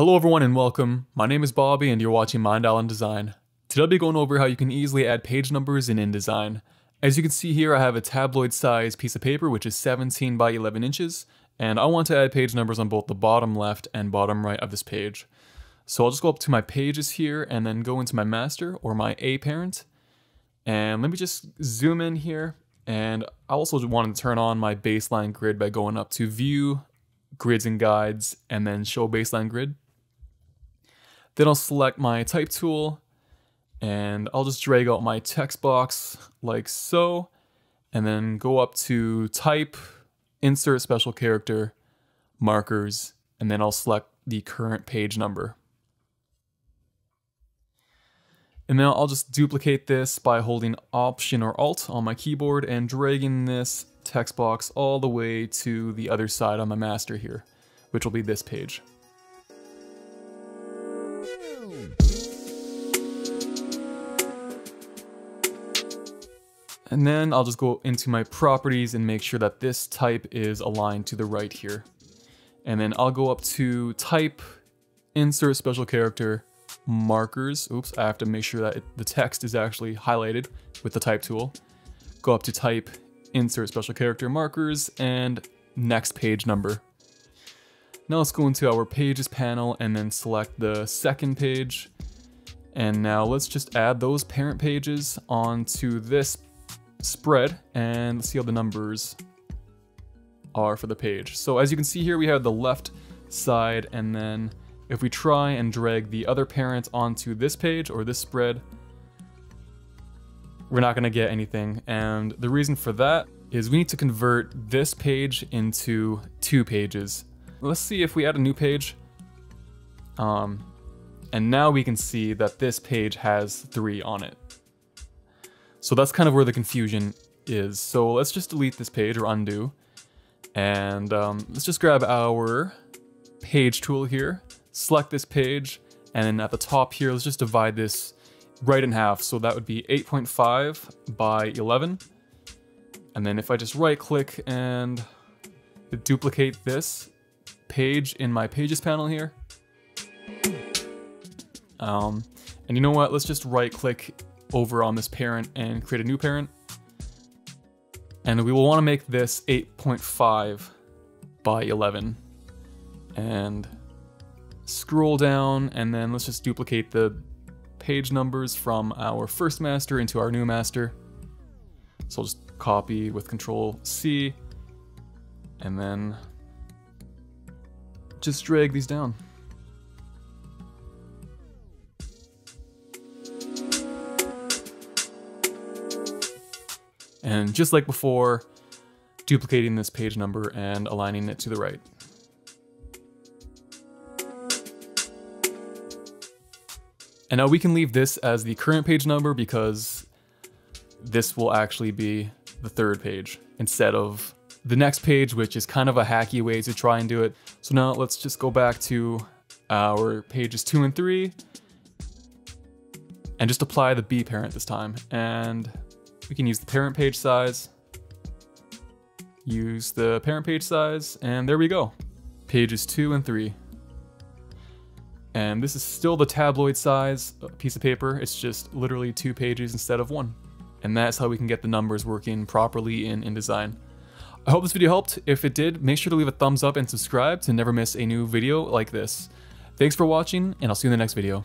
Hello everyone and welcome. My name is Bobby and you're watching Mind Island Design. Today I'll be going over how you can easily add page numbers in InDesign. As you can see here, I have a tabloid size piece of paper which is 17 by 11 inches, and I want to add page numbers on both the bottom left and bottom right of this page. So I'll just go up to my pages here and then go into my master or my A parent. And let me just zoom in here. And I also want to turn on my baseline grid by going up to view, grids and guides, and then show baseline grid. Then I'll select my type tool and I'll just drag out my text box like so, and then go up to type, insert special character, markers, and then I'll select the current page number. And now I'll just duplicate this by holding Option or Alt on my keyboard and dragging this text box all the way to the other side on my master here, which will be this page. And then I'll just go into my properties and make sure that this type is aligned to the right here. And then I'll go up to type, insert special character, markers. Oops, I have to make sure that it, the text is actually highlighted with the type tool. Go up to type, insert special character markers, and next page number. Now let's go into our pages panel and then select the second page. And now let's just add those parent pages onto this spread and let's see how the numbers are for the page. So as you can see here, we have the left side and then if we try and drag the other parent onto this page or this spread, we're not gonna get anything. And the reason for that is we need to convert this page into two pages. Let's see if we add a new page. Um, and now we can see that this page has three on it. So that's kind of where the confusion is. So let's just delete this page or undo. And um, let's just grab our page tool here, select this page, and then at the top here, let's just divide this right in half. So that would be 8.5 by 11. And then if I just right click and duplicate this page in my pages panel here. Um, and you know what, let's just right click over on this parent and create a new parent. And we will want to make this 8.5 by 11. And scroll down and then let's just duplicate the page numbers from our first master into our new master. So I'll just copy with control C and then just drag these down. And just like before, duplicating this page number and aligning it to the right. And now we can leave this as the current page number because this will actually be the third page instead of the next page, which is kind of a hacky way to try and do it. So now let's just go back to our pages two and three and just apply the B parent this time. And we can use the parent page size, use the parent page size, and there we go. Pages two and three. And this is still the tabloid size uh, piece of paper, it's just literally two pages instead of one. And that's how we can get the numbers working properly in InDesign. I hope this video helped. If it did, make sure to leave a thumbs up and subscribe to never miss a new video like this. Thanks for watching, and I'll see you in the next video.